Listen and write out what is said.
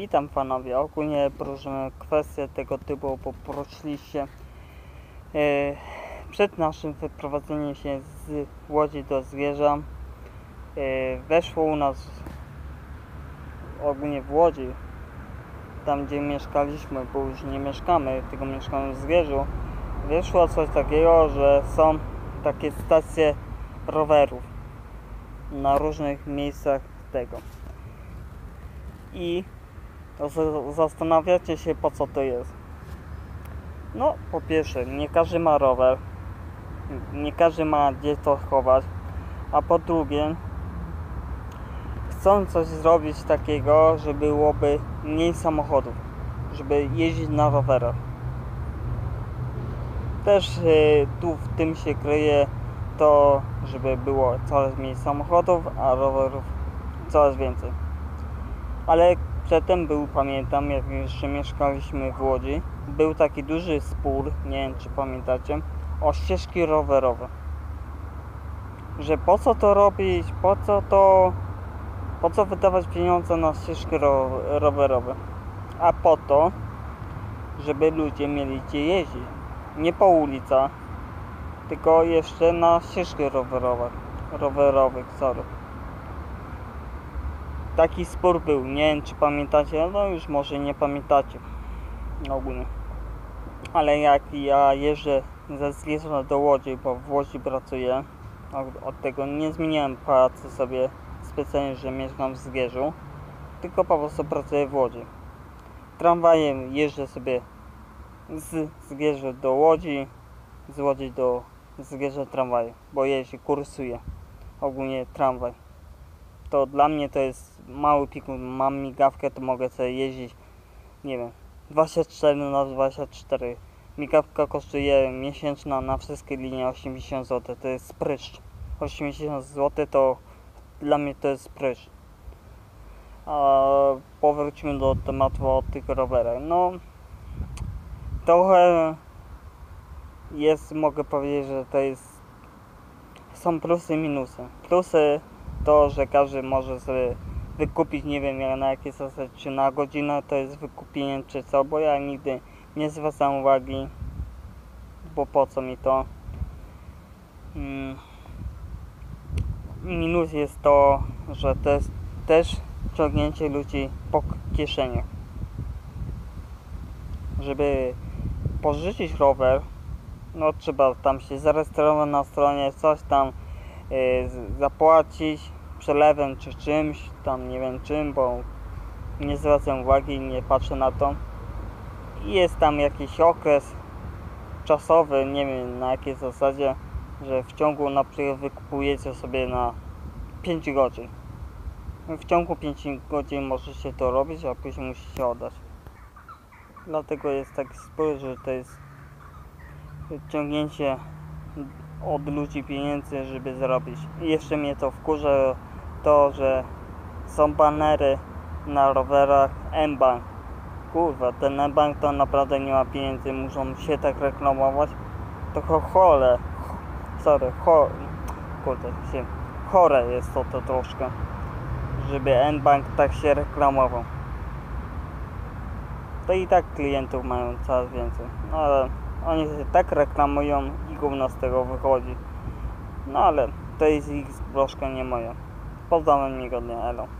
Witam panowie. Ogólnie poruszymy kwestię tego typu, bo poruszyliście e, przed naszym wyprowadzeniem się z Łodzi do Zwierza. E, weszło u nas ogólnie w Łodzi, tam gdzie mieszkaliśmy, bo już nie mieszkamy, tylko mieszkamy w Zwierzu. Wyszło coś takiego, że są takie stacje rowerów na różnych miejscach tego. I zastanawiacie się po co to jest. No, po pierwsze, nie każdy ma rower, nie każdy ma gdzie to chować, a po drugie, chcą coś zrobić takiego, żeby byłoby mniej samochodów, żeby jeździć na rowerach. Też y, tu w tym się kryje to, żeby było coraz mniej samochodów, a rowerów coraz więcej. Ale przedtem był, pamiętam, jak jeszcze mieszkaliśmy w Łodzi, był taki duży spór, nie wiem czy pamiętacie, o ścieżki rowerowe. Że po co to robić, po co to, po co wydawać pieniądze na ścieżki ro, rowerowe. A po to, żeby ludzie mieli gdzie jeździć. Nie po ulicach, tylko jeszcze na ścieżki rowerowe, rowerowych, sorry taki spór był. Nie wiem, czy pamiętacie, no już może nie pamiętacie ogólnie. Ale jak ja jeżdżę ze Zgierza do Łodzi, bo w Łodzi pracuję, od, tego nie zmieniałem pracy sobie specjalnie, że mieszkam w Zgierzu, tylko po prostu pracuję w Łodzi. Tramwajem jeżdżę sobie z Zgierza do Łodzi, z Łodzi do Zgierza tramwajem, bo jeździ, kursuję ogólnie tramwaj to dla mnie to jest mały pik, mam migawkę, to mogę sobie jeździć, nie wiem, 24 na 24. Migawka kosztuje miesięczna na wszystkie linie 80 zł, to jest pryszcz. 80 zł to dla mnie to jest pryszcz. A powróćmy do tematu o tych rowerach. No, trochę jest, mogę powiedzieć, że to jest, są plusy i minusy. Plusy to, że każdy może sobie wykupić, nie wiem na jakiej zasadzie, czy na godzinę to jest wykupienie, czy co, bo ja nigdy nie zwracam uwagi, bo po co mi to. Mm. Minus jest to, że to jest też ciągnięcie ludzi po kieszeniach. Żeby pożyczyć rower, no trzeba tam się zarejestrować na stronie, coś tam zapłacić przelewem czy czymś, tam nie wiem czym, bo nie zwracam uwagi, nie patrzę na to. I jest tam jakiś okres czasowy, nie wiem na jakiej zasadzie, że w ciągu na przykład wykupujecie sobie na 5 godzin. W ciągu 5 godzin możecie to robić, a później musicie oddać. Dlatego jest taki spór, że to jest ciągnięcie od ludzi pieniędzy, żeby zarobić. I jeszcze mnie to wkurza to, że są banery na rowerach M-Bank. Kurwa, ten M-Bank to naprawdę nie ma pieniędzy, muszą się tak reklamować. To cho chore, sorry, cho, kurde, się, chore jest to, to troszkę, żeby M-Bank tak się reklamował. To i tak klientów mają coraz więcej, no ale oni się tak reklamują gówno z tego wychodzi. No ale to jest ich troszkę nie moje. Pozdrawiam migodnie, elo.